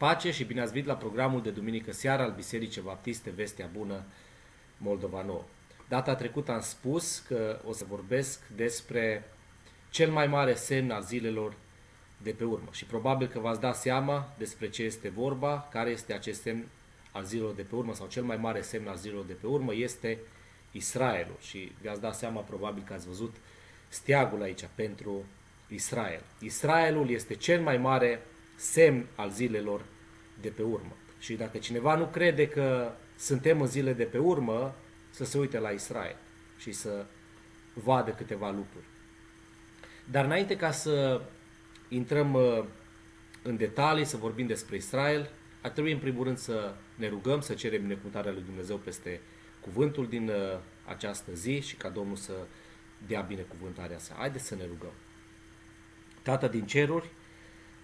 Pace și bine ați venit la programul de duminică seara al Bisericii Baptiste Vestea Bună Moldova Nouă. Data trecută am spus că o să vorbesc despre cel mai mare semn al zilelor de pe urmă și probabil că v-ați dat seama despre ce este vorba, care este acest semn al zilelor de pe urmă sau cel mai mare semn al zilelor de pe urmă este Israelul și vi-ați dat seama probabil că ați văzut steagul aici pentru Israel. Israelul este cel mai mare semn al zilelor de pe urmă. Și dacă cineva nu crede că suntem în zile de pe urmă, să se uite la Israel și să vadă câteva lucruri. Dar înainte ca să intrăm uh, în detalii, să vorbim despre Israel, ar trebui în primul rând să ne rugăm, să cerem binecuvântarea lui Dumnezeu peste cuvântul din uh, această zi și ca Domnul să dea binecuvântarea sa. Haideți să ne rugăm. Tată din ceruri,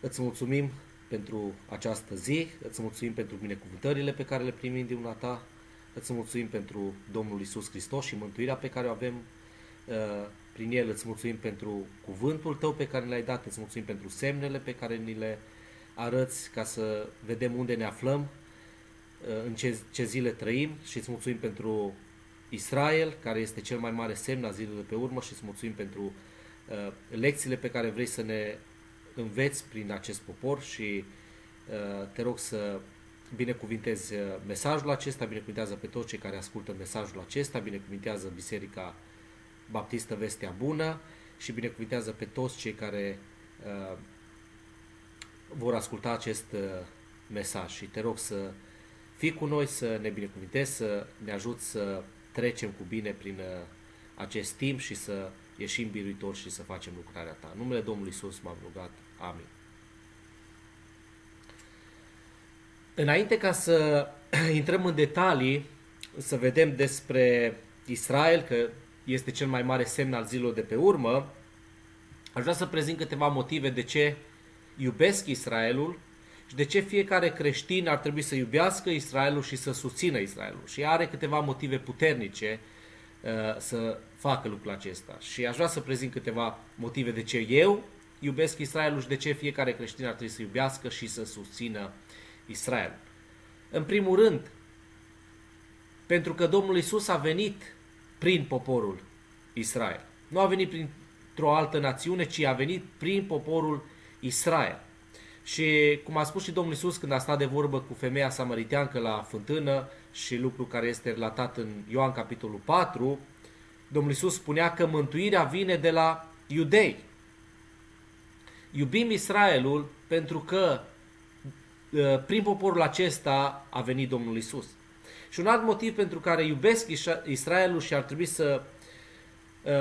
îți mulțumim pentru această zi, îți mulțumim pentru binecuvântările pe care le primim din una ta, îți mulțumim pentru Domnul Isus Hristos și mântuirea pe care o avem uh, prin El, îți mulțumim pentru cuvântul tău pe care l-ai dat, îți mulțumim pentru semnele pe care ni le arăți ca să vedem unde ne aflăm, uh, în ce, ce zile trăim și îți mulțumim pentru Israel, care este cel mai mare semn a zilele pe urmă și îți mulțumim pentru uh, lecțiile pe care vrei să ne înveți prin acest popor și uh, te rog să binecuvintezi uh, mesajul acesta, binecuvintează pe toți cei care ascultă mesajul acesta, binecuvintează Biserica Baptistă Vestea Bună și binecuvintează pe toți cei care uh, vor asculta acest uh, mesaj și te rog să fii cu noi, să ne binecuvintezi, să ne ajut să trecem cu bine prin uh, acest timp și să ieșim biruitori și să facem lucrarea ta. În numele Domnului Isus m-am rugat. Amin. Înainte ca să intrăm în detalii, să vedem despre Israel, că este cel mai mare semn al zilelor de pe urmă, aș vrea să prezint câteva motive de ce iubesc Israelul și de ce fiecare creștin ar trebui să iubească Israelul și să susțină Israelul. Și are câteva motive puternice uh, să facă lucrul acesta. Și aș vrea să prezint câteva motive de ce eu iubesc Israelul și de ce fiecare creștin ar trebui să iubească și să susțină Israel. În primul rând, pentru că Domnul Isus a venit prin poporul Israel. Nu a venit printr-o altă națiune, ci a venit prin poporul Israel. Și cum a spus și Domnul Isus când a stat de vorbă cu femeia samariteancă la fântână și lucru care este relatat în Ioan capitolul 4, Domnul Isus spunea că mântuirea vine de la iudei. Iubim Israelul pentru că uh, prin poporul acesta a venit Domnul Isus. Și un alt motiv pentru care iubesc Israelul și ar trebui să uh,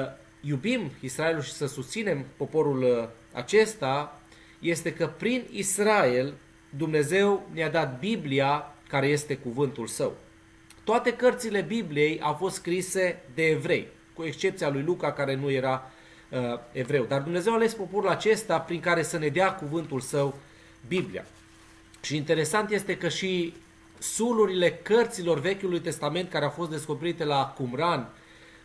iubim Israelul și să susținem poporul uh, acesta este că prin Israel Dumnezeu ne-a dat Biblia care este cuvântul său. Toate cărțile Bibliei au fost scrise de evrei, cu excepția lui Luca care nu era uh, evreu. Dar Dumnezeu a ales poporul acesta prin care să ne dea cuvântul său, Biblia. Și interesant este că și sulurile cărților Vechiului Testament care au fost descoperite la Qumran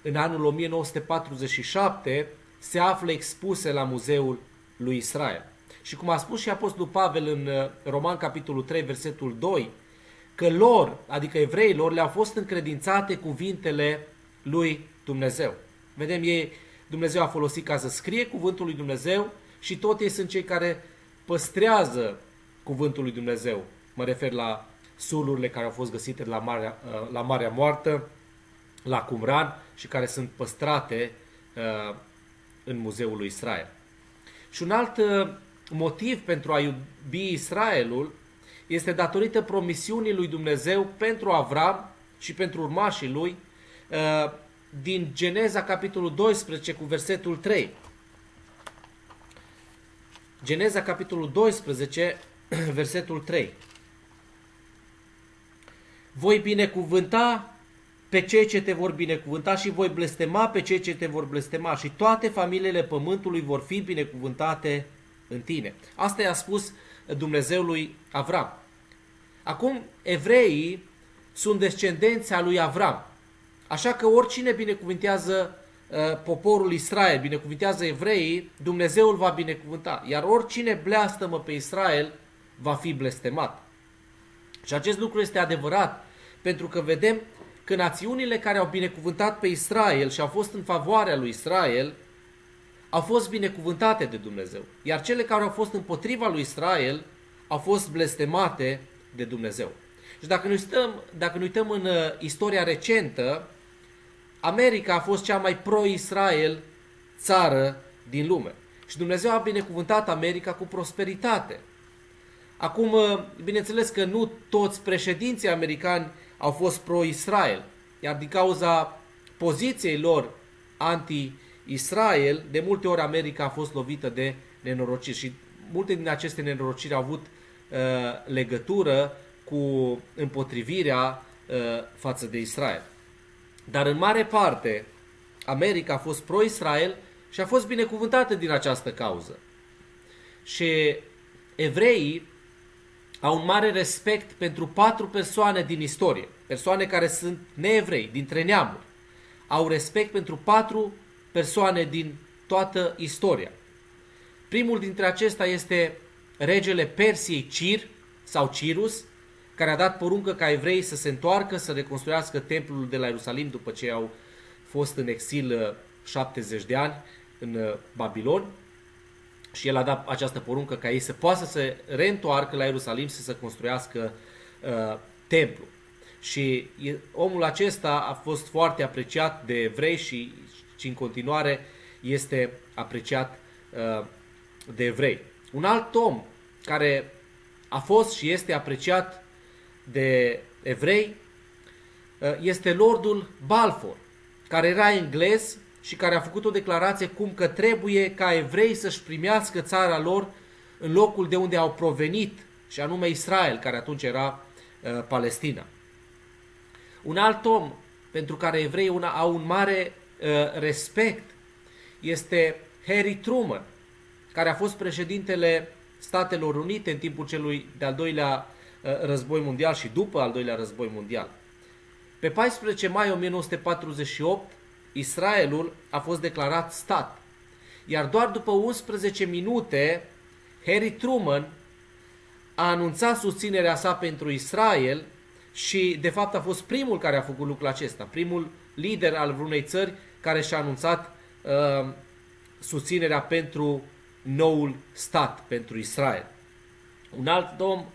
în anul 1947 se află expuse la Muzeul lui Israel. Și cum a spus și Apostolul Pavel în uh, Roman capitolul 3, versetul 2, că lor, adică evreilor, le-au fost încredințate cuvintele lui Dumnezeu. Vedem, ei, Dumnezeu a folosit ca să scrie cuvântul lui Dumnezeu și tot ei sunt cei care păstrează cuvântul lui Dumnezeu. Mă refer la sulurile care au fost găsite la Marea, uh, la Marea Moartă, la Cumran și care sunt păstrate uh, în Muzeul lui Israel. Și un alt motiv pentru a iubi Israelul este datorită promisiunii lui Dumnezeu pentru Avram și pentru urmașii lui uh, din Geneza capitolul 12 cu versetul 3. Geneza capitolul 12, versetul 3. Voi binecuvânta pe cei ce te vor binecuvânta și voi blestema pe cei ce te vor blestema și toate familiile pământului vor fi binecuvântate în tine. Asta i-a spus Dumnezeu lui Avram. Acum, evreii sunt descendenți a lui Avram. Așa că oricine binecuvintează uh, poporul Israel, binecuvintează evreii, Dumnezeu îl va binecuvânta. Iar oricine bleastămă pe Israel, va fi blestemat. Și acest lucru este adevărat, pentru că vedem că națiunile care au binecuvântat pe Israel și au fost în favoarea lui Israel, au fost binecuvântate de Dumnezeu. Iar cele care au fost împotriva lui Israel au fost blestemate de Dumnezeu. Și dacă ne uităm, dacă ne uităm în uh, istoria recentă, America a fost cea mai pro-Israel țară din lume. Și Dumnezeu a binecuvântat America cu prosperitate. Acum, uh, bineînțeles că nu toți președinții americani au fost pro-Israel, iar din cauza poziției lor anti-Israel, de multe ori America a fost lovită de nenorociri și multe din aceste nenorociri au avut uh, legătură cu împotrivirea uh, față de Israel. Dar în mare parte, America a fost pro-Israel și a fost binecuvântată din această cauză. Și evreii au un mare respect pentru patru persoane din istorie, persoane care sunt neevrei, dintre neamuri. Au respect pentru patru persoane din toată istoria. Primul dintre acestea este regele Persiei Cir sau Cirus, care a dat poruncă ca evrei să se întoarcă, să reconstruiască templul de la Ierusalim după ce au fost în exil 70 uh, de ani în uh, Babilon. Și el a dat această poruncă ca ei să poată să se reîntoarcă la Ierusalim să se construiască uh, templu. Și omul acesta a fost foarte apreciat de evrei și, și în continuare este apreciat uh, de evrei. Un alt om care a fost și este apreciat de evrei uh, este Lordul Balfour, care era englez și care a făcut o declarație cum că trebuie ca evrei să-și primească țara lor în locul de unde au provenit, și anume Israel, care atunci era uh, Palestina. Un alt om pentru care evrei una, au un mare uh, respect este Harry Truman, care a fost președintele Statelor Unite în timpul celui de-al doilea uh, război mondial și după al doilea război mondial. Pe 14 mai 1948, Israelul a fost declarat stat. Iar doar după 11 minute, Harry Truman a anunțat susținerea sa pentru Israel și de fapt a fost primul care a făcut lucrul acesta, primul lider al vreunei țări care și-a anunțat uh, susținerea pentru noul stat, pentru Israel. Un alt om uh,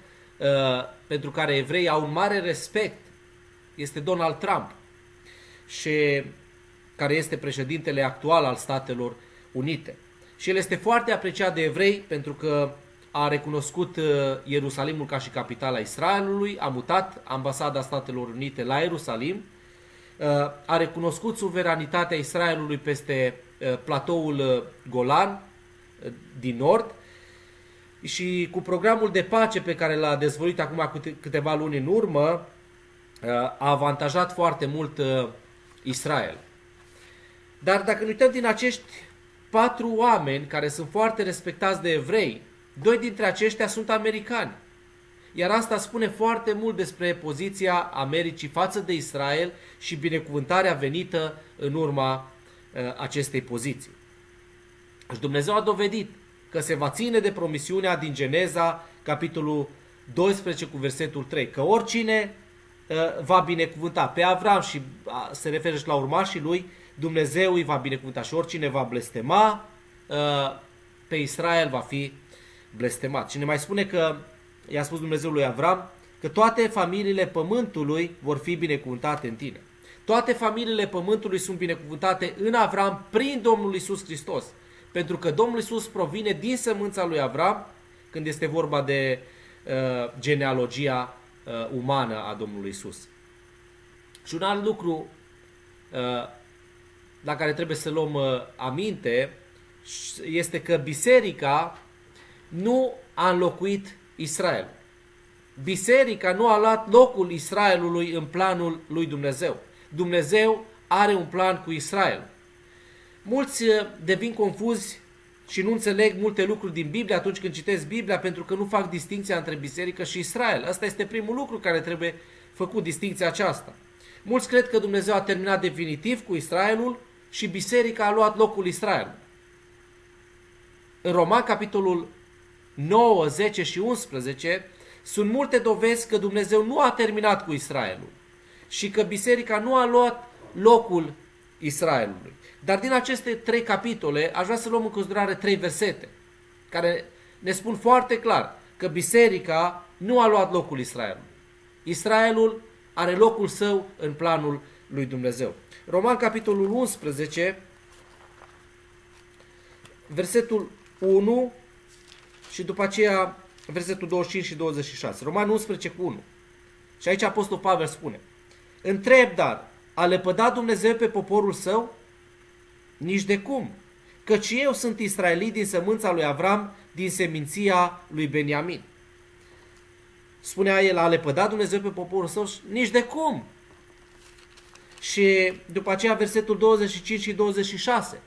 pentru care evrei au un mare respect este Donald Trump. Și care este președintele actual al Statelor Unite. Și el este foarte apreciat de evrei pentru că a recunoscut uh, Ierusalimul ca și capitala Israelului, a mutat ambasada Statelor Unite la Ierusalim, uh, a recunoscut suveranitatea Israelului peste uh, platoul Golan din nord și cu programul de pace pe care l-a dezvolit acum câteva luni în urmă, a avantajat foarte mult Israel. Dar dacă ne uităm din acești patru oameni care sunt foarte respectați de evrei, doi dintre aceștia sunt americani. Iar asta spune foarte mult despre poziția Americii față de Israel și binecuvântarea venită în urma uh, acestei poziții. Și Dumnezeu a dovedit că se va ține de promisiunea din Geneza, capitolul 12 cu versetul 3, că oricine uh, va binecuvânta pe Avram și uh, se referă și la urmașii lui, Dumnezeu îi va binecuvânta și oricine va blestema uh, pe Israel va fi blestemat. Și ne mai spune că i-a spus Dumnezeu lui Avram că toate familiile pământului vor fi binecuvântate în tine. Toate familiile pământului sunt binecuvântate în Avram prin Domnul Isus Hristos. Pentru că Domnul Isus provine din sămânța lui Avram când este vorba de uh, genealogia uh, umană a Domnului Isus. Și un alt lucru uh, la care trebuie să luăm uh, aminte este că biserica nu a înlocuit Israel. Biserica nu a luat locul Israelului în planul lui Dumnezeu. Dumnezeu are un plan cu Israel. Mulți uh, devin confuzi și nu înțeleg multe lucruri din Biblie atunci când citesc Biblia pentru că nu fac distinția între biserică și Israel. Asta este primul lucru care trebuie făcut, distinția aceasta. Mulți cred că Dumnezeu a terminat definitiv cu Israelul și biserica a luat locul Israel. În Roman, capitolul 9, 10 și 11 sunt multe dovezi că Dumnezeu nu a terminat cu Israelul și că biserica nu a luat locul Israelului. Dar din aceste trei capitole aș vrea să luăm în considerare trei versete care ne spun foarte clar că biserica nu a luat locul Israelului. Israelul are locul său în planul lui Dumnezeu. Roman capitolul 11, versetul 1 și după aceea versetul 25 și 26. Roman 11 cu 1. Și aici Apostol Pavel spune, Întreb dar, a lepădat Dumnezeu pe poporul său? Nici de cum, căci eu sunt israelit din sămânța lui Avram, din seminția lui Beniamin. Spunea el, a lepădat Dumnezeu pe poporul său? Nici de cum. Și după aceea versetul 25 și 26.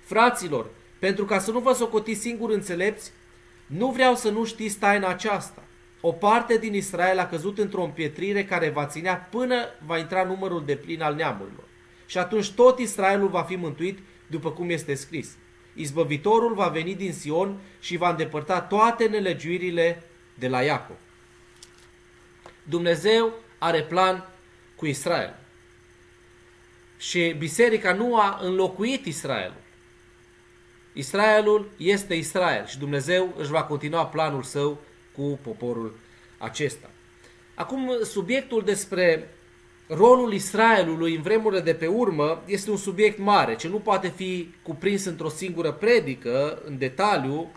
Fraților, pentru ca să nu vă socotiți singuri înțelepți, nu vreau să nu știți taina aceasta. O parte din Israel a căzut într-o împietrire care va ținea până va intra numărul de plin al neamurilor. Și atunci tot Israelul va fi mântuit după cum este scris. Izbăvitorul va veni din Sion și va îndepărta toate nelegiuirile de la Iacov. Dumnezeu are plan cu Israel. Și biserica nu a înlocuit Israelul. Israelul este Israel și Dumnezeu își va continua planul său cu poporul acesta. Acum, subiectul despre rolul Israelului în vremurile de pe urmă este un subiect mare, ce nu poate fi cuprins într-o singură predică, în detaliu,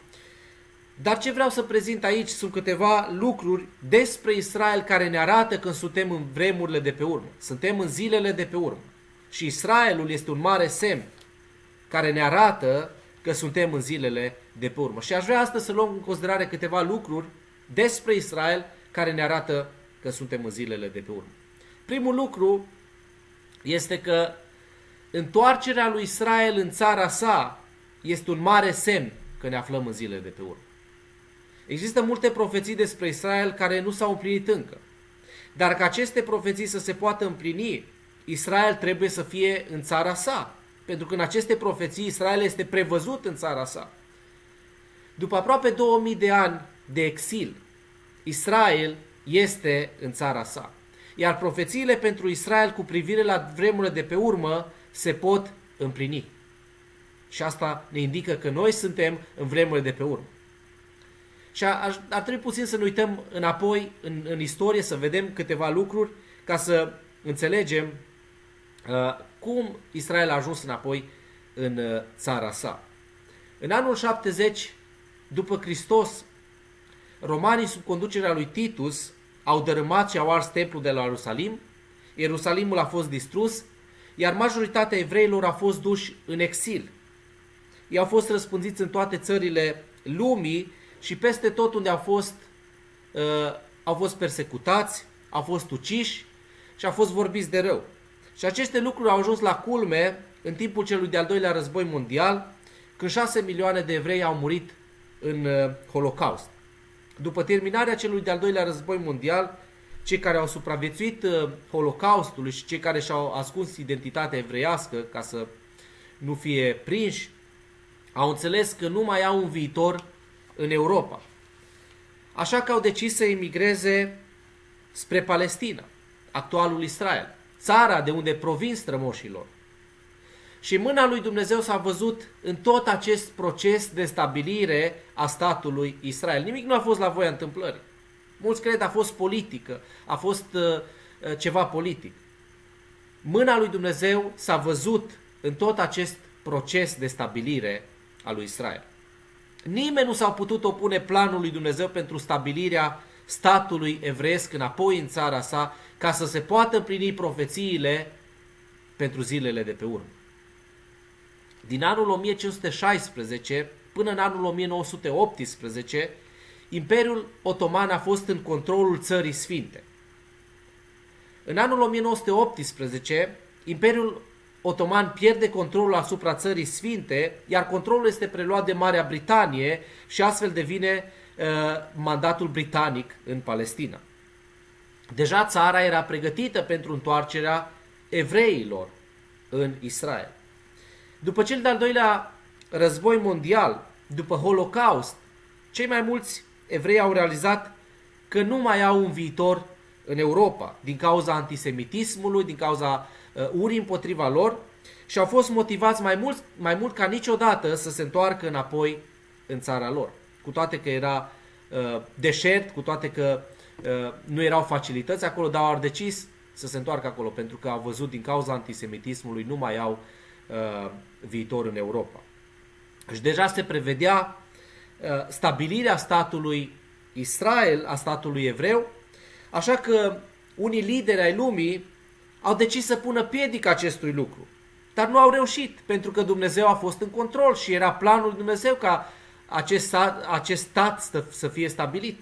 dar ce vreau să prezint aici sunt câteva lucruri despre Israel care ne arată când suntem în vremurile de pe urmă. Suntem în zilele de pe urmă. Și Israelul este un mare semn care ne arată că suntem în zilele de pe urmă. Și aș vrea astăzi să luăm în considerare câteva lucruri despre Israel care ne arată că suntem în zilele de pe urmă. Primul lucru este că întoarcerea lui Israel în țara sa este un mare semn că ne aflăm în zilele de pe urmă. Există multe profeții despre Israel care nu s-au împlinit încă. Dar ca aceste profeții să se poată împlini, Israel trebuie să fie în țara sa. Pentru că în aceste profeții Israel este prevăzut în țara sa. După aproape 2000 de ani de exil, Israel este în țara sa. Iar profețiile pentru Israel cu privire la vremurile de pe urmă se pot împlini. Și asta ne indică că noi suntem în vremurile de pe urmă. Și ar, ar trebui puțin să ne uităm înapoi în, în istorie, să vedem câteva lucruri ca să înțelegem uh, cum Israel a ajuns înapoi în uh, țara sa. În anul 70 după Hristos, romanii sub conducerea lui Titus au dărâmat și au ars templul de la Ierusalim, Ierusalimul a fost distrus, iar majoritatea evreilor a fost duși în exil. Ei au fost răspândiți în toate țările lumii și peste tot unde au fost, uh, au fost persecutați, au fost uciși și au fost vorbiți de rău. Și aceste lucruri au ajuns la culme în timpul celui de-al doilea război mondial, când șase milioane de evrei au murit în uh, Holocaust. După terminarea celui de-al doilea război mondial, cei care au supraviețuit uh, Holocaustului și cei care și-au ascuns identitatea evreiască ca să nu fie prinși, au înțeles că nu mai au un viitor în Europa. Așa că au decis să emigreze spre Palestina, actualul Israel, țara de unde provin strămoșilor. Și mâna lui Dumnezeu s-a văzut în tot acest proces de stabilire a statului Israel. Nimic nu a fost la voia întâmplării. Mulți cred a fost politică, a fost uh, uh, ceva politic. Mâna lui Dumnezeu s-a văzut în tot acest proces de stabilire a lui Israel. Nimeni nu s-a putut opune planului Dumnezeu pentru stabilirea statului evreiesc înapoi în țara sa, ca să se poată împlini profețiile pentru zilele de pe urmă. Din anul 1516 până în anul 1918, Imperiul Otoman a fost în controlul țării sfinte. În anul 1918, Imperiul Otoman pierde controlul asupra țării sfinte, iar controlul este preluat de Marea Britanie și astfel devine uh, mandatul britanic în Palestina. Deja țara era pregătită pentru întoarcerea evreilor în Israel. După cel de-al doilea război mondial, după Holocaust, cei mai mulți evrei au realizat că nu mai au un viitor în Europa din cauza antisemitismului, din cauza uh, urii împotriva lor și au fost motivați mai mult, mai mult ca niciodată să se întoarcă înapoi în țara lor. Cu toate că era uh, deșert, cu toate că uh, nu erau facilități acolo, dar au decis să se întoarcă acolo pentru că au văzut din cauza antisemitismului nu mai au uh, viitor în Europa. Și deja se prevedea uh, stabilirea statului Israel, a statului evreu, așa că unii lideri ai lumii au decis să pună piedică acestui lucru. Dar nu au reușit, pentru că Dumnezeu a fost în control și era planul lui Dumnezeu ca acest stat, acest stat să, să fie stabilit.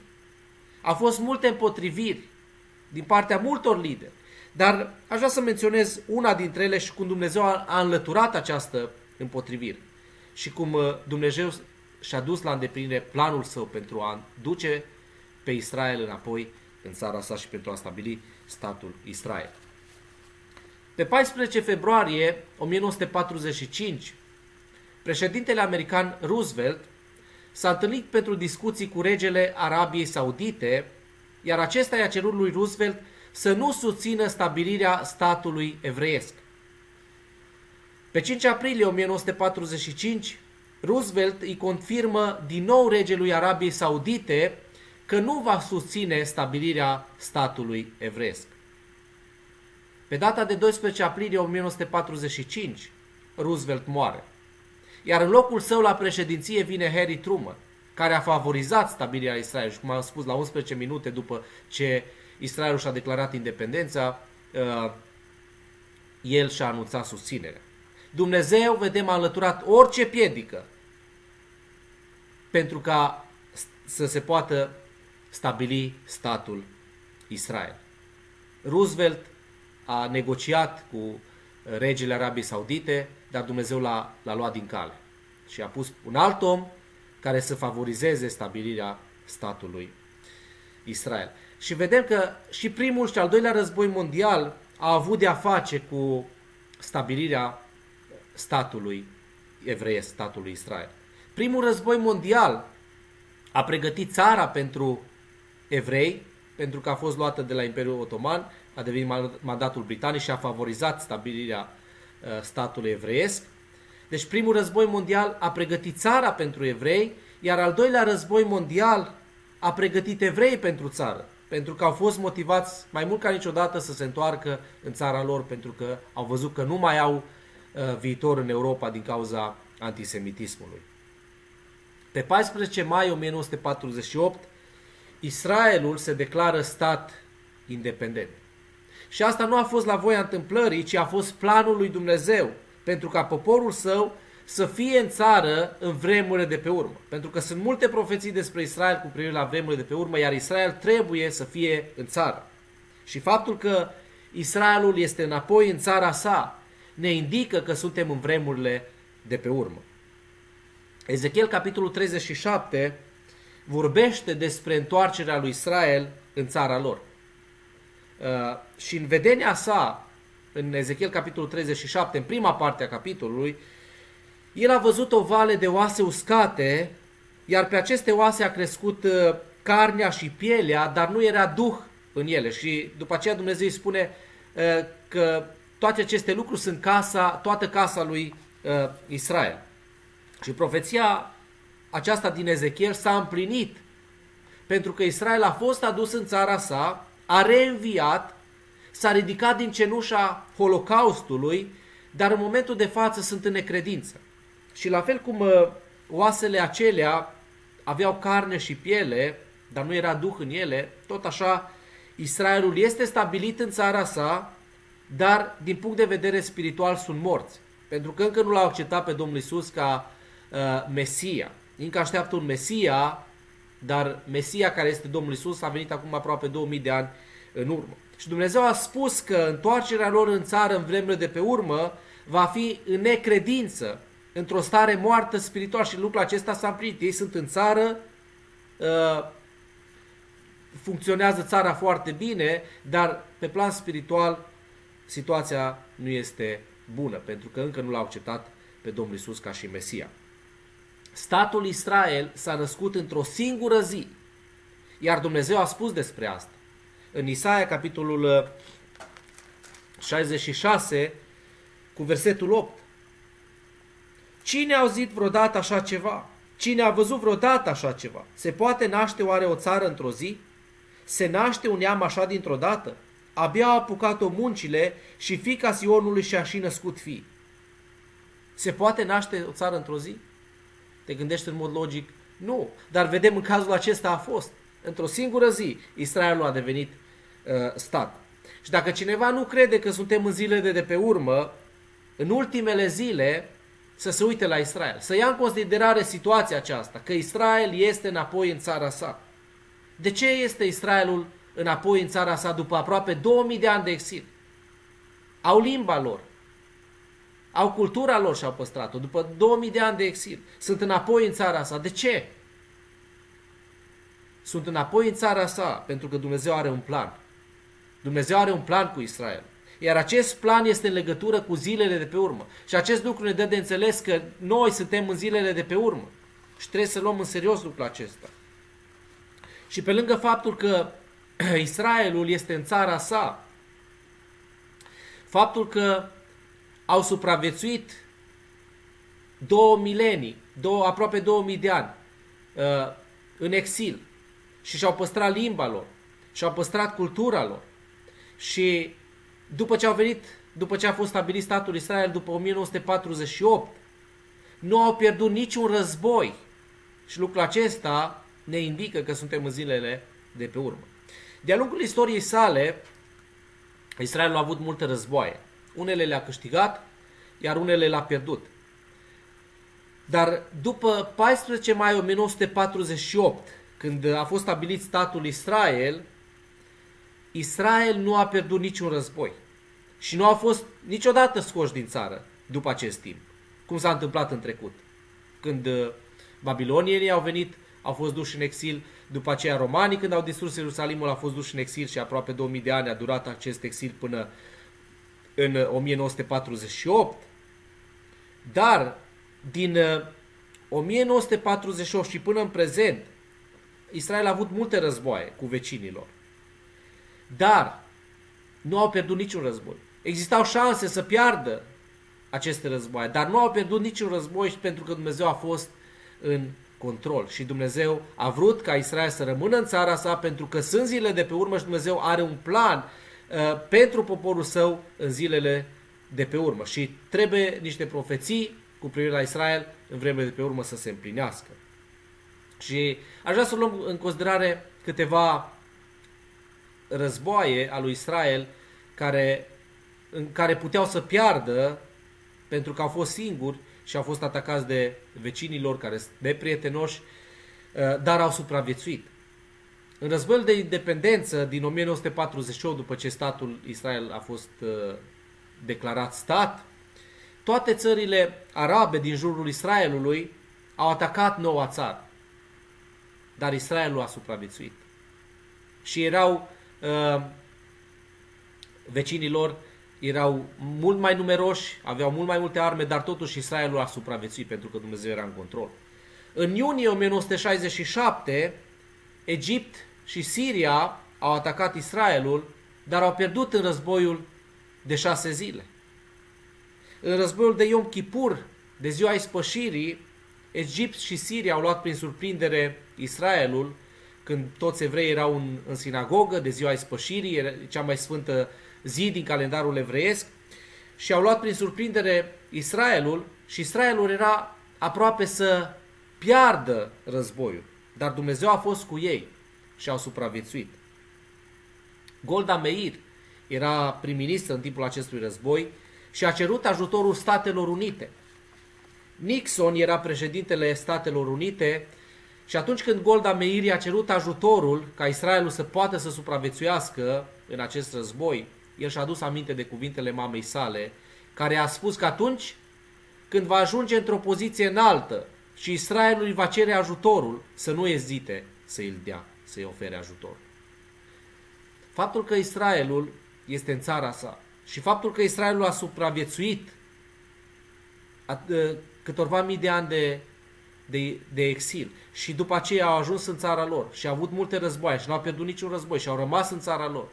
Au fost multe împotriviri din partea multor lideri. Dar aș vrea să menționez una dintre ele și cum Dumnezeu a, a înlăturat această împotrivire. Și cum uh, Dumnezeu și-a dus la îndeplinire planul său pentru a duce pe Israel înapoi în țara sa și pentru a stabili statul Israel. Pe 14 februarie 1945, președintele american Roosevelt s-a întâlnit pentru discuții cu regele Arabiei Saudite, iar acesta i-a cerut lui Roosevelt să nu susțină stabilirea statului evreiesc. Pe 5 aprilie 1945, Roosevelt îi confirmă din nou regelui Arabiei Saudite că nu va susține stabilirea statului evreiesc. Pe data de 12 aprilie 1945, Roosevelt moare. Iar în locul său la președinție vine Harry Truman, care a favorizat stabilirea Israel. Și cum am spus, la 11 minute după ce Israelul și-a declarat independența, uh, el și-a anunțat susținerea. Dumnezeu, vedem, a înlăturat orice piedică pentru ca să se poată stabili statul Israel. Roosevelt a negociat cu regele Arabiei Saudite, dar Dumnezeu l-a, l-a luat din cale și a pus un alt om care să favorizeze stabilirea statului Israel. Și vedem că și primul și al doilea război mondial a avut de a face cu stabilirea statului evreiesc, statului Israel. Primul război mondial a pregătit țara pentru evrei, pentru că a fost luată de la Imperiul Otoman, a devenit mandatul britanic și a favorizat stabilirea uh, statului evreiesc. Deci primul război mondial a pregătit țara pentru evrei, iar al doilea război mondial a pregătit evrei pentru țară, pentru că au fost motivați mai mult ca niciodată să se întoarcă în țara lor, pentru că au văzut că nu mai au uh, viitor în Europa din cauza antisemitismului. Pe 14 mai 1948, Israelul se declară stat independent. Și asta nu a fost la voia întâmplării, ci a fost planul lui Dumnezeu pentru ca poporul său să fie în țară în vremurile de pe urmă. Pentru că sunt multe profeții despre Israel cu privire la vremurile de pe urmă, iar Israel trebuie să fie în țară. Și faptul că Israelul este înapoi în țara sa ne indică că suntem în vremurile de pe urmă. Ezechiel, capitolul 37, vorbește despre întoarcerea lui Israel în țara lor. Uh, și în vedenia sa, în Ezechiel capitolul 37, în prima parte a capitolului, el a văzut o vale de oase uscate, iar pe aceste oase a crescut uh, carnea și pielea, dar nu era duh în ele. Și după aceea Dumnezeu îi spune uh, că toate aceste lucruri sunt casa, toată casa lui Israel. Și profeția aceasta din Ezechiel s-a împlinit pentru că Israel a fost adus în țara sa, a reînviat, s-a ridicat din cenușa Holocaustului, dar în momentul de față sunt în necredință. Și la fel cum uh, oasele acelea aveau carne și piele, dar nu era duh în ele, tot așa Israelul este stabilit în țara sa, dar din punct de vedere spiritual sunt morți. Pentru că încă nu l-au acceptat pe Domnul Isus ca uh, Mesia. Încă așteaptă un Mesia, dar Mesia care este Domnul Isus a venit acum aproape 2000 de ani în urmă. Și Dumnezeu a spus că întoarcerea lor în țară în vremurile de pe urmă va fi în necredință, într-o stare moartă spirituală și lucrul acesta s-a împlinit. Ei sunt în țară, uh, funcționează țara foarte bine, dar pe plan spiritual situația nu este bună, pentru că încă nu l-au acceptat pe Domnul Isus ca și Mesia. statul Israel s-a născut într-o singură zi. Iar Dumnezeu a spus despre asta. În Isaia, capitolul 66, cu versetul 8. Cine a auzit vreodată așa ceva? Cine a văzut vreodată așa ceva? Se poate naște oare o țară într-o zi? Se naște un neam așa dintr-o dată? Abia a apucat-o muncile și fica Sionului și-a și născut fii. Se poate naște o țară într-o zi? Te gândești în mod logic? Nu. Dar vedem în cazul acesta a fost. Într-o singură zi, Israelul a devenit uh, stat. Și dacă cineva nu crede că suntem în zilele de pe urmă, în ultimele zile să se uite la Israel, să ia în considerare situația aceasta, că Israel este înapoi în țara sa. De ce este Israelul înapoi în țara sa după aproape 2000 de ani de exil? Au limba lor, au cultura lor și au păstrat-o după 2000 de ani de exil. Sunt înapoi în țara sa. De ce? Sunt înapoi în țara sa pentru că Dumnezeu are un plan. Dumnezeu are un plan cu Israel. Iar acest plan este în legătură cu zilele de pe urmă. Și acest lucru ne dă de înțeles că noi suntem în zilele de pe urmă. Și trebuie să luăm în serios lucrul acesta. Și pe lângă faptul că Israelul este în țara sa, faptul că au supraviețuit două milenii, două, aproape două mii de ani uh, în exil și și-au păstrat limba lor, și-au păstrat cultura lor. Și după ce au venit, după ce a fost stabilit statul Israel după 1948, nu au pierdut niciun război. Și lucrul acesta ne indică că suntem în zilele de pe urmă. De-a lungul istoriei sale, Israelul a avut multe războaie. Unele le-a câștigat, iar unele le-a pierdut. Dar după 14 mai 1948, când a fost stabilit statul Israel, Israel nu a pierdut niciun război. Și nu a fost niciodată scoși din țară după acest timp, cum s-a întâmplat în trecut. Când uh, babilonienii au venit, au fost duși în exil, după aceea romanii când au distrus Ierusalimul au fost duși în exil și aproape 2000 de ani a durat acest exil până în 1948. Dar din 1948 uh, și până în prezent, Israel a avut multe războaie cu vecinilor. Dar nu au pierdut niciun război. Existau șanse să piardă aceste războaie, dar nu au pierdut niciun război pentru că Dumnezeu a fost în control și Dumnezeu a vrut ca Israel să rămână în țara sa pentru că sunt zile de pe urmă și Dumnezeu are un plan uh, pentru poporul său în zilele de pe urmă și trebuie niște profeții cu privire la Israel în vremele de pe urmă să se împlinească. Și aș vrea să luăm în considerare câteva războaie a lui Israel care, în care puteau să piardă pentru că au fost singuri și au fost atacați de vecinilor care sunt neprietenoși, uh, dar au supraviețuit. În războiul de independență din 1948, după ce statul Israel a fost uh, declarat stat, toate țările arabe din jurul Israelului au atacat noua țară. Dar Israelul a supraviețuit. Și erau uh, vecinii lor erau mult mai numeroși, aveau mult mai multe arme, dar totuși Israelul a supraviețuit pentru că Dumnezeu era în control. În iunie 1967, Egipt și Siria au atacat Israelul, dar au pierdut în războiul de șase zile. În războiul de Yom Kippur, de ziua ispășirii, Egipt și Siria au luat prin surprindere Israelul, când toți evrei erau în, în sinagogă, de ziua ispășirii, cea mai sfântă zi din calendarul evreiesc, și au luat prin surprindere Israelul și Israelul era aproape să piardă războiul. Dar Dumnezeu a fost cu ei și au supraviețuit. Golda Meir era prim-ministru în timpul acestui război și a cerut ajutorul Statelor Unite. Nixon era președintele Statelor Unite și atunci când Golda Meir a cerut ajutorul ca Israelul să poată să supraviețuiască în acest război, el și-a adus aminte de cuvintele mamei sale, care a spus că atunci când va ajunge într-o poziție înaltă și Israelul îi va cere ajutorul, să nu ezite să îl dea, să-i ofere ajutor. Faptul că Israelul este în țara sa și faptul că Israelul a supraviețuit câtorva mii de ani de, de, de exil și după aceea au ajuns în țara lor și au avut multe războaie și nu au pierdut niciun război și au rămas în țara lor.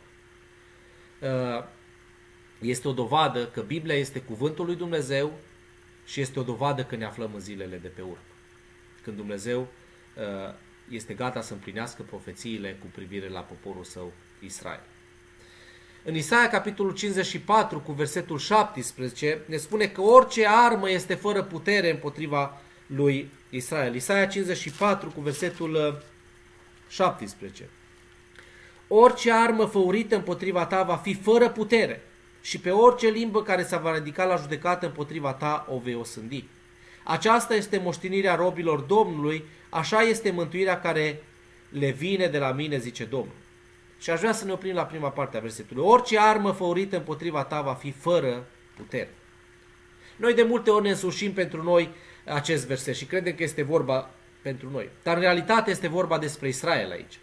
Uh, este o dovadă că Biblia este cuvântul lui Dumnezeu și este o dovadă că ne aflăm în zilele de pe urmă. Când Dumnezeu uh, este gata să împlinească profețiile cu privire la poporul său Israel. În Isaia, capitolul 54, cu versetul 17, ne spune că orice armă este fără putere împotriva lui Israel. Isaia 54, cu versetul 17. Uh, orice armă făurită împotriva ta va fi fără putere și pe orice limbă care se va ridica la judecată împotriva ta o vei osândi. Aceasta este moștenirea robilor Domnului, așa este mântuirea care le vine de la mine, zice Domnul. Și aș vrea să ne oprim la prima parte a versetului. Orice armă făurită împotriva ta va fi fără putere. Noi de multe ori ne însușim pentru noi acest verset și credem că este vorba pentru noi. Dar în realitate este vorba despre Israel aici.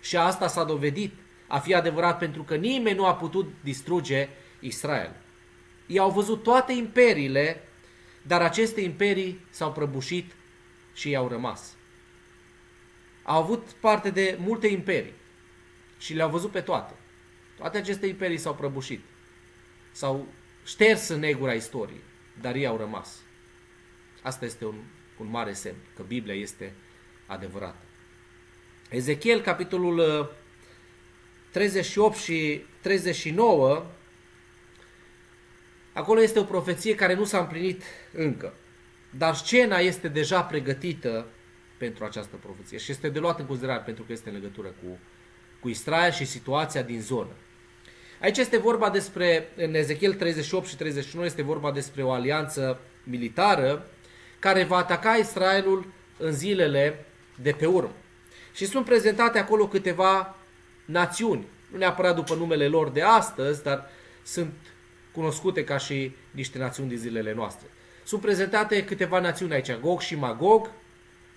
Și asta s-a dovedit a fi adevărat pentru că nimeni nu a putut distruge Israel. Ei au văzut toate imperiile, dar aceste imperii s-au prăbușit și ei au rămas. Au avut parte de multe imperii și le-au văzut pe toate. Toate aceste imperii s-au prăbușit. S-au șters în negura istoriei, dar ei au rămas. Asta este un, un mare semn, că Biblia este adevărată. Ezechiel, capitolul 38 uh, și 39, acolo este o profeție care nu s-a împlinit încă. Dar scena este deja pregătită pentru această profeție și este de luat în considerare pentru că este în legătură cu, cu Israel și situația din zonă. Aici este vorba despre, în Ezechiel 38 și 39, este vorba despre o alianță militară care va ataca Israelul în zilele de pe urmă. Și sunt prezentate acolo câteva națiuni, nu neapărat după numele lor de astăzi, dar sunt cunoscute ca și niște națiuni din zilele noastre. Sunt prezentate câteva națiuni aici, Gog și Magog,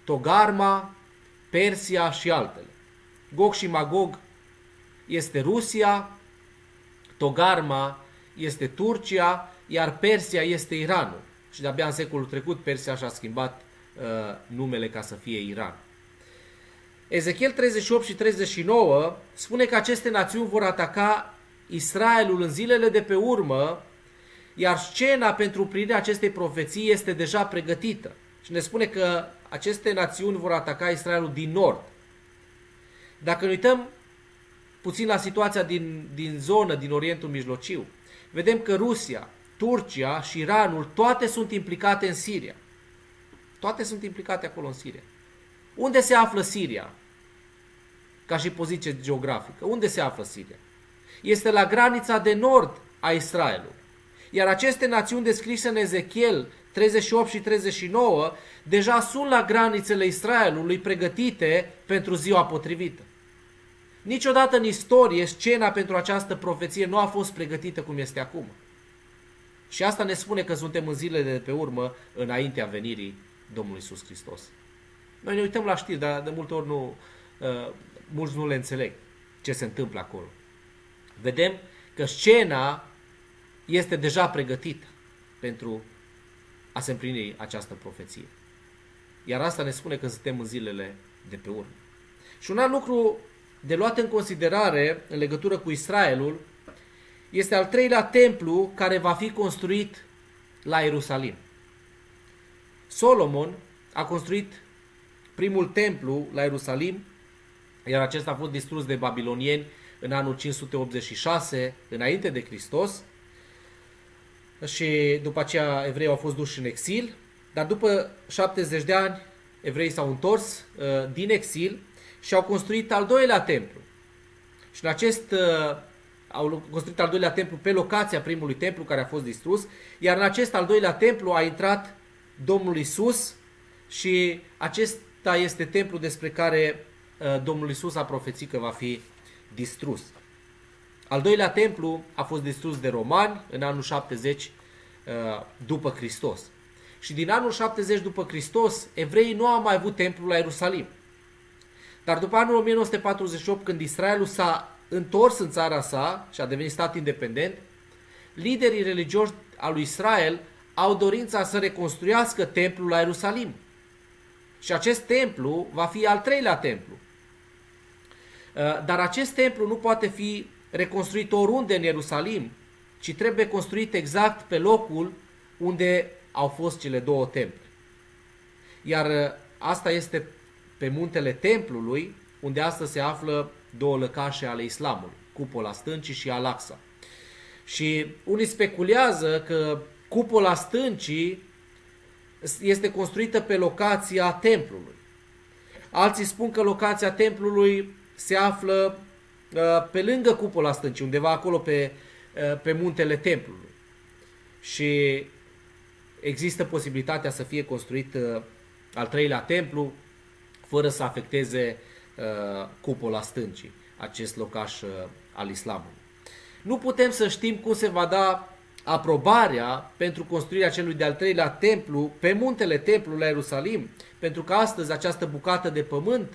Togarma, Persia și altele. Gog și Magog este Rusia, Togarma este Turcia, iar Persia este Iranul. Și de-abia în secolul trecut Persia și-a schimbat uh, numele ca să fie Iran. Ezechiel 38 și 39 spune că aceste națiuni vor ataca Israelul în zilele de pe urmă, iar scena pentru împlinirea acestei profeții este deja pregătită. Și ne spune că aceste națiuni vor ataca Israelul din nord. Dacă ne uităm puțin la situația din, din zonă, din Orientul Mijlociu, vedem că Rusia, Turcia și Iranul, toate sunt implicate în Siria. Toate sunt implicate acolo în Siria. Unde se află Siria? Ca și poziție geografică. Unde se află Siria? Este la granița de nord a Israelului. Iar aceste națiuni descrise în Ezechiel 38 și 39 deja sunt la granițele Israelului pregătite pentru ziua potrivită. Niciodată în istorie scena pentru această profeție nu a fost pregătită cum este acum. Și asta ne spune că suntem în zilele de pe urmă înaintea venirii Domnului Isus Hristos. Noi ne uităm la știri, dar de multe ori nu, uh, mulți nu le înțeleg ce se întâmplă acolo. Vedem că scena este deja pregătită pentru a se împlini această profeție. Iar asta ne spune că suntem în zilele de pe urmă. Și un alt lucru de luat în considerare în legătură cu Israelul este al treilea templu care va fi construit la Ierusalim. Solomon a construit primul templu la Ierusalim, iar acesta a fost distrus de babilonieni în anul 586 înainte de Hristos și după aceea evrei au fost duși în exil, dar după 70 de ani evreii s-au întors uh, din exil și au construit al doilea templu. Și în acest uh, au construit al doilea templu pe locația primului templu care a fost distrus, iar în acest al doilea templu a intrat Domnul Isus și acesta este templu despre care uh, Domnul Isus a profețit că va fi distrus. Al doilea templu a fost distrus de romani în anul 70 uh, după Hristos. Și din anul 70 după Hristos, evreii nu au mai avut templu la Ierusalim. Dar după anul 1948, când Israelul s-a întors în țara sa și a devenit stat independent, liderii religioși al lui Israel au dorința să reconstruiască templul la Ierusalim. Și acest templu va fi al treilea templu. Uh, dar acest templu nu poate fi reconstruit oriunde în Ierusalim, ci trebuie construit exact pe locul unde au fost cele două temple. Iar uh, asta este pe muntele templului, unde astăzi se află două lăcașe ale islamului, cupola stâncii și Alaxa. Și unii speculează că cupola stâncii este construită pe locația templului. Alții spun că locația templului se află uh, pe lângă cupola stâncii, undeva acolo pe, uh, pe muntele templului. Și există posibilitatea să fie construit uh, al treilea templu fără să afecteze cupola stâncii, acest locaș al islamului. Nu putem să știm cum se va da aprobarea pentru construirea celui de-al treilea templu pe muntele templului la Ierusalim, pentru că astăzi această bucată de pământ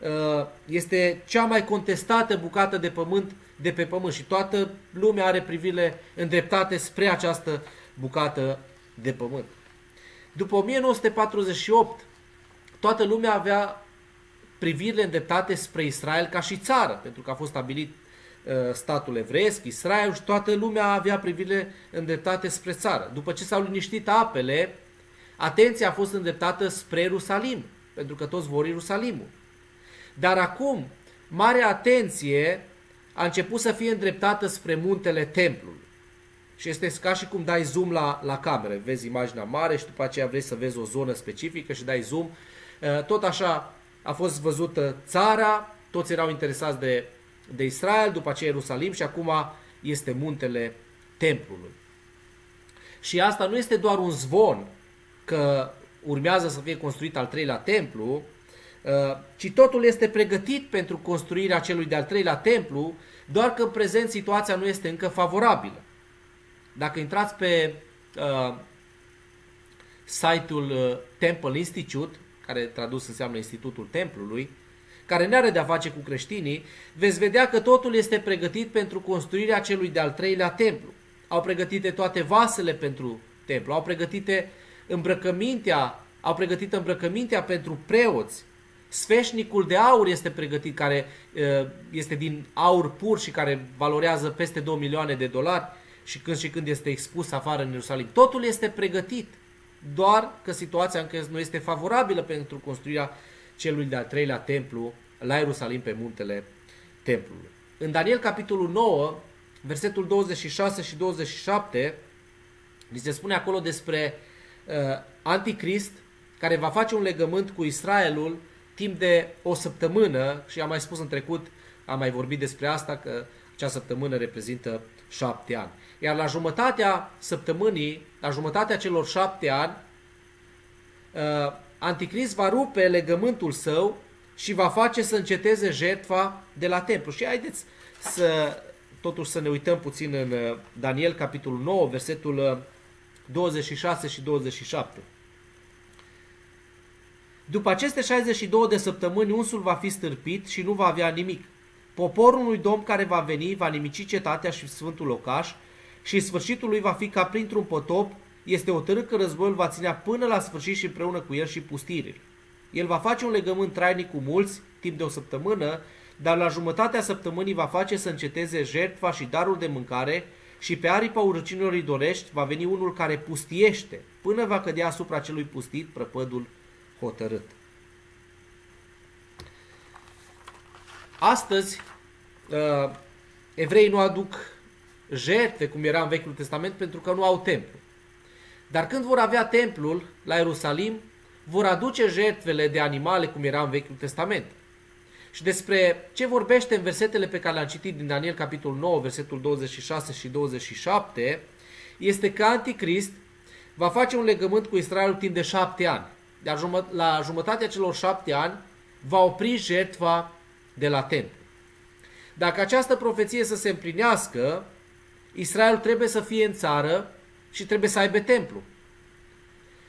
uh, este cea mai contestată bucată de pământ de pe pământ și toată lumea are privile îndreptate spre această bucată de pământ. După 1948, toată lumea avea privirile îndreptate spre Israel ca și țară, pentru că a fost stabilit Uh, statul evreiesc, Israel și toată lumea avea privire îndreptate spre țară. După ce s-au liniștit apele, atenția a fost îndreptată spre Ierusalim, pentru că toți vor Ierusalimul. Dar acum, mare atenție a început să fie îndreptată spre muntele templului. Și este ca și cum dai zoom la, la cameră. Vezi imaginea mare și după aceea vrei să vezi o zonă specifică și dai zoom. Uh, tot așa a fost văzută țara, toți erau interesați de de Israel, după aceea Ierusalim și acum este muntele templului. Și asta nu este doar un zvon că urmează să fie construit al treilea templu, uh, ci totul este pregătit pentru construirea celui de-al treilea templu, doar că în prezent situația nu este încă favorabilă. Dacă intrați pe uh, site-ul uh, Temple Institute, care tradus înseamnă Institutul Templului, care ne are de-a face cu creștinii, veți vedea că totul este pregătit pentru construirea celui de-al treilea templu. Au pregătite toate vasele pentru templu, au pregătite îmbrăcămintea, au pregătit îmbrăcămintea pentru preoți. Sfeșnicul de aur este pregătit, care este din aur pur și care valorează peste 2 milioane de dolari și când și când este expus afară în Ierusalim. Totul este pregătit, doar că situația încă nu este favorabilă pentru construirea celui de-al treilea templu la Ierusalim pe muntele templului. În Daniel capitolul 9, versetul 26 și 27, ni se spune acolo despre uh, Anticrist care va face un legământ cu Israelul timp de o săptămână și am mai spus în trecut, am mai vorbit despre asta, că acea săptămână reprezintă șapte ani. Iar la jumătatea săptămânii, la jumătatea celor șapte ani, uh, Anticrist va rupe legământul său și va face să înceteze jertfa de la templu. Și haideți să totuși să ne uităm puțin în uh, Daniel capitolul 9, versetul 26 uh, și 27. După aceste 62 de săptămâni, unsul va fi stârpit și nu va avea nimic. Poporul unui domn care va veni va nimici cetatea și sfântul locaș și sfârșitul lui va fi ca printr-un potop este o că războiul va ținea până la sfârșit și împreună cu el și pustirile. El va face un legământ trainic cu mulți timp de o săptămână, dar la jumătatea săptămânii va face să înceteze jertfa și darul de mâncare și pe aripa urăcinilor idolești va veni unul care pustiește, până va cădea asupra celui pustit prăpădul hotărât. Astăzi, uh, evreii nu aduc jertfe, cum era în Vechiul Testament, pentru că nu au templu. Dar când vor avea templul la Ierusalim, vor aduce jertfele de animale cum era în Vechiul Testament. Și despre ce vorbește în versetele pe care le-am citit din Daniel capitolul 9, versetul 26 și 27, este că Anticrist va face un legământ cu Israelul timp de șapte ani. Dar la jumătatea celor șapte ani va opri jertfa de la templu. Dacă această profeție să se împlinească, Israel trebuie să fie în țară și trebuie să aibă templu.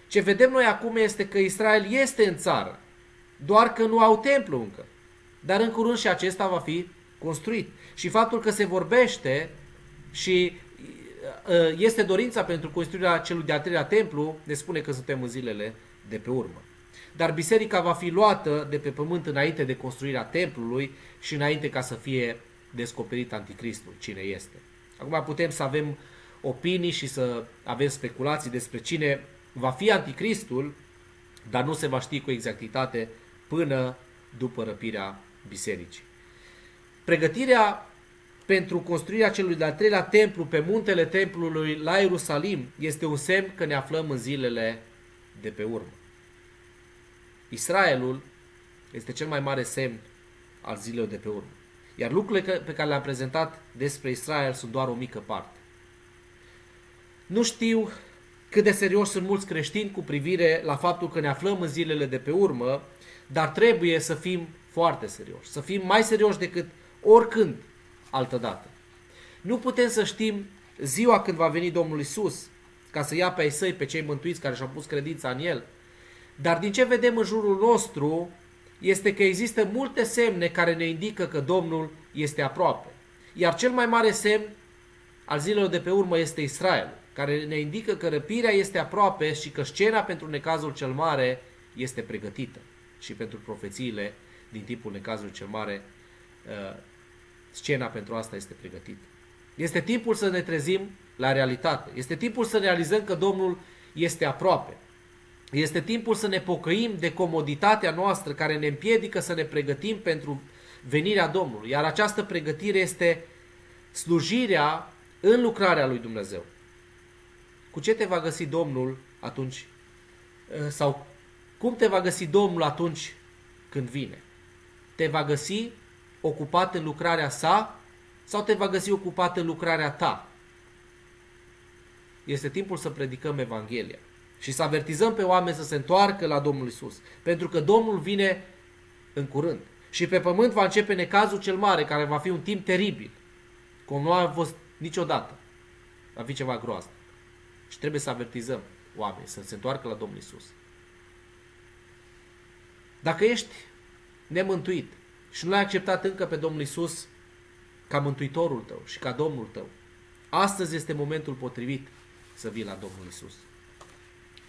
Ce vedem noi acum este că Israel este în țară, doar că nu au templu încă. Dar în curând și acesta va fi construit. Și faptul că se vorbește și uh, este dorința pentru construirea celui de-al treilea templu, ne spune că suntem în zilele de pe urmă. Dar biserica va fi luată de pe pământ înainte de construirea templului și înainte ca să fie descoperit anticristul, cine este. Acum putem să avem opinii și să avem speculații despre cine va fi anticristul, dar nu se va ști cu exactitate până după răpirea bisericii. Pregătirea pentru construirea celui de-al treilea templu pe muntele templului la Ierusalim este un semn că ne aflăm în zilele de pe urmă. Israelul este cel mai mare semn al zilelor de pe urmă. Iar lucrurile pe care le-am prezentat despre Israel sunt doar o mică parte. Nu știu cât de serios sunt mulți creștini cu privire la faptul că ne aflăm în zilele de pe urmă, dar trebuie să fim foarte serioși, să fim mai serioși decât oricând altădată. Nu putem să știm ziua când va veni Domnul Isus ca să ia pe ai săi, pe cei mântuiți care și-au pus credința în El. Dar din ce vedem în jurul nostru este că există multe semne care ne indică că Domnul este aproape. Iar cel mai mare semn al zilelor de pe urmă este Israel, care ne indică că răpirea este aproape și că scena pentru necazul cel mare este pregătită. Și pentru profețiile din timpul necazului cel mare, uh, scena pentru asta este pregătită. Este timpul să ne trezim la realitate. Este timpul să realizăm că Domnul este aproape. Este timpul să ne pocăim de comoditatea noastră care ne împiedică să ne pregătim pentru venirea Domnului. Iar această pregătire este slujirea în lucrarea lui Dumnezeu. Cu ce te va găsi Domnul atunci? Eh, sau cum te va găsi Domnul atunci când vine? Te va găsi ocupat în lucrarea sa sau te va găsi ocupat în lucrarea ta? Este timpul să predicăm Evanghelia și să avertizăm pe oameni să se întoarcă la Domnul Isus. Pentru că Domnul vine în curând. Și pe pământ va începe necazul cel mare, care va fi un timp teribil, cum nu a fost niciodată. Va fi ceva groaznic. Și trebuie să avertizăm oameni să se întoarcă la Domnul Isus. Dacă ești nemântuit și nu l-ai acceptat încă pe Domnul Isus ca mântuitorul tău și ca Domnul tău, astăzi este momentul potrivit să vii la Domnul Isus.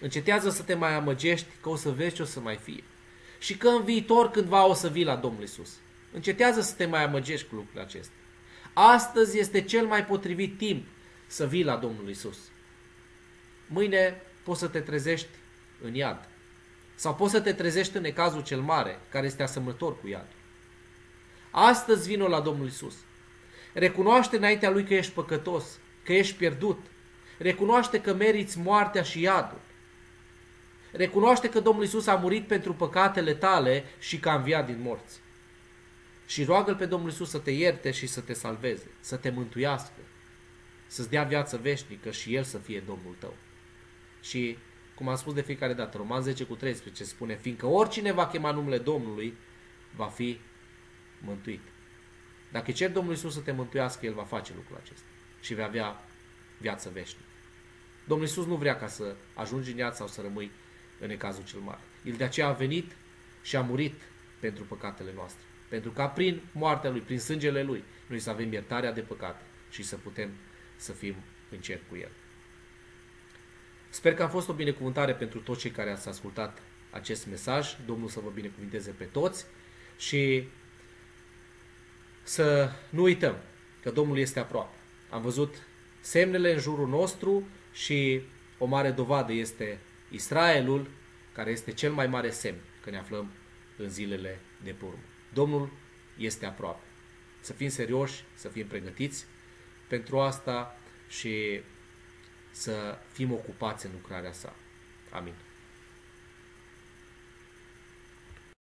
Încetează să te mai amăgești că o să vezi ce o să mai fie. Și că în viitor cândva o să vii la Domnul Isus. Încetează să te mai amăgești cu lucrurile acestea. Astăzi este cel mai potrivit timp să vii la Domnul Isus. Mâine poți să te trezești în iad. Sau poți să te trezești în necazul cel mare, care este asemănător cu iadul. Astăzi vină la Domnul Isus. Recunoaște înaintea Lui că ești păcătos, că ești pierdut. Recunoaște că meriți moartea și iadul. Recunoaște că Domnul Isus a murit pentru păcatele tale și că a înviat din morți. Și roagă-L pe Domnul Isus să te ierte și să te salveze, să te mântuiască, să-ți dea viață veșnică și El să fie Domnul tău. Și, cum am spus de fiecare dată, Roman 10 cu 13 spune, fiindcă oricine va chema numele Domnului, va fi mântuit. Dacă cer Domnul Isus să te mântuiască, El va face lucrul acesta și vei avea viață veșnică. Domnul Isus nu vrea ca să ajungi în iad sau să rămâi în cazul cel mare. El de aceea a venit și a murit pentru păcatele noastre. Pentru ca prin moartea Lui, prin sângele Lui, noi să avem iertarea de păcate și să putem să fim în cer cu El. Sper că a fost o binecuvântare pentru toți cei care ați ascultat acest mesaj. Domnul să vă binecuvinteze pe toți și să nu uităm că Domnul este aproape. Am văzut semnele în jurul nostru și o mare dovadă este Israelul, care este cel mai mare semn că ne aflăm în zilele de pe urmă. Domnul este aproape. Să fim serioși, să fim pregătiți pentru asta și să fim ocupați în lucrarea sa. Amin.